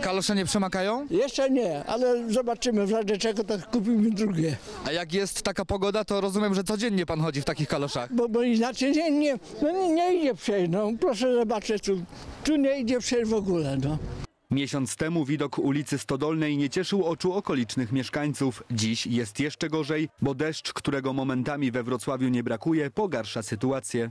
Kalosze nie przemakają? Jeszcze nie, ale zobaczymy, w razie czego to kupimy drugie. A jak jest taka pogoda, to rozumiem, że codziennie pan chodzi w takich kaloszach. Bo, bo inaczej nie, nie, no nie, nie idzie przejść, no proszę zobaczyć, tu, tu nie idzie przejść w ogóle, no. Miesiąc temu widok ulicy Stodolnej nie cieszył oczu okolicznych mieszkańców. Dziś jest jeszcze gorzej, bo deszcz, którego momentami we Wrocławiu nie brakuje, pogarsza sytuację.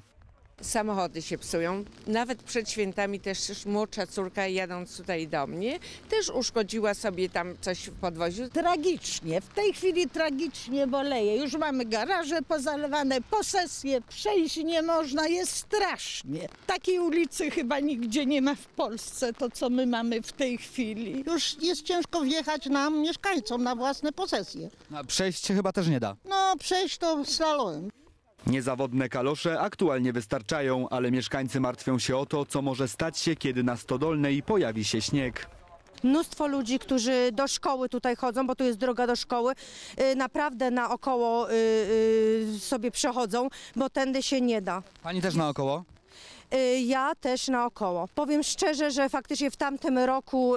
Samochody się psują. Nawet przed świętami też młodsza córka jadąc tutaj do mnie też uszkodziła sobie tam coś w podwoziu. Tragicznie, w tej chwili tragicznie boleje. Już mamy garaże pozalewane, posesje, przejść nie można, jest strasznie. Takiej ulicy chyba nigdzie nie ma w Polsce, to co my mamy w tej chwili. Już jest ciężko wjechać nam, mieszkańcom, na własne posesje. A przejść się chyba też nie da. No, przejść to slalomem. Niezawodne kalosze aktualnie wystarczają, ale mieszkańcy martwią się o to, co może stać się, kiedy na Stodolnej pojawi się śnieg. mnóstwo ludzi, którzy do szkoły tutaj chodzą, bo tu jest droga do szkoły, y, naprawdę naokoło y, y, sobie przechodzą, bo tędy się nie da. Pani też naokoło? Ja też naokoło. Powiem szczerze, że faktycznie w tamtym roku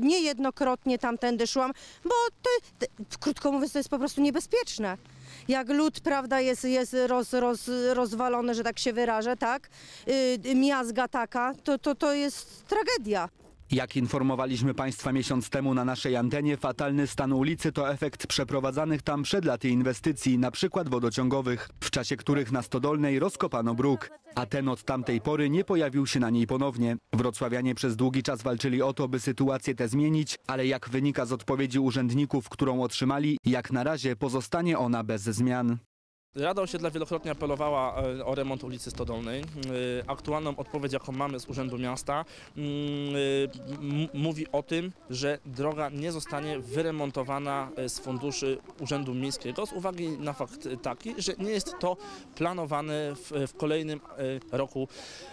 niejednokrotnie tamtędy szłam, bo to, krótko mówiąc, to jest po prostu niebezpieczne. Jak lód, prawda, jest, jest roz, roz, rozwalony, że tak się wyrażę, tak? Y, miazga taka, to, to, to jest tragedia. Jak informowaliśmy Państwa miesiąc temu na naszej antenie, fatalny stan ulicy to efekt przeprowadzanych tam przed laty inwestycji, na przykład wodociągowych, w czasie których na Stodolnej rozkopano bruk, a ten od tamtej pory nie pojawił się na niej ponownie. Wrocławianie przez długi czas walczyli o to, by sytuację tę zmienić, ale jak wynika z odpowiedzi urzędników, którą otrzymali, jak na razie pozostanie ona bez zmian. Rada Osiedla wielokrotnie apelowała e, o remont ulicy Stodolnej. E, Aktualną odpowiedź, jaką mamy z Urzędu Miasta, mm, e, mówi o tym, że droga nie zostanie wyremontowana z funduszy Urzędu Miejskiego z uwagi na fakt taki, że nie jest to planowane w, w kolejnym roku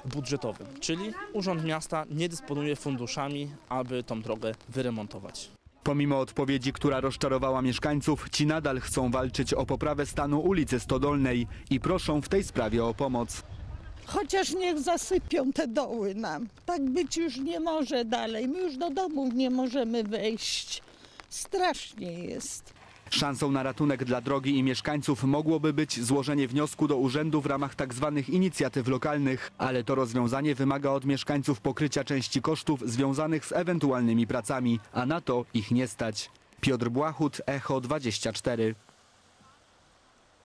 budżetowym. Czyli Urząd Miasta nie dysponuje funduszami, aby tą drogę wyremontować. Pomimo odpowiedzi, która rozczarowała mieszkańców, ci nadal chcą walczyć o poprawę stanu ulicy Stodolnej i proszą w tej sprawie o pomoc. Chociaż niech zasypią te doły nam. Tak być już nie może dalej. My już do domów nie możemy wejść. Strasznie jest. Szansą na ratunek dla drogi i mieszkańców mogłoby być złożenie wniosku do urzędu w ramach tzw. inicjatyw lokalnych, ale to rozwiązanie wymaga od mieszkańców pokrycia części kosztów związanych z ewentualnymi pracami, a na to ich nie stać. Piotr Błachut, Echo 24.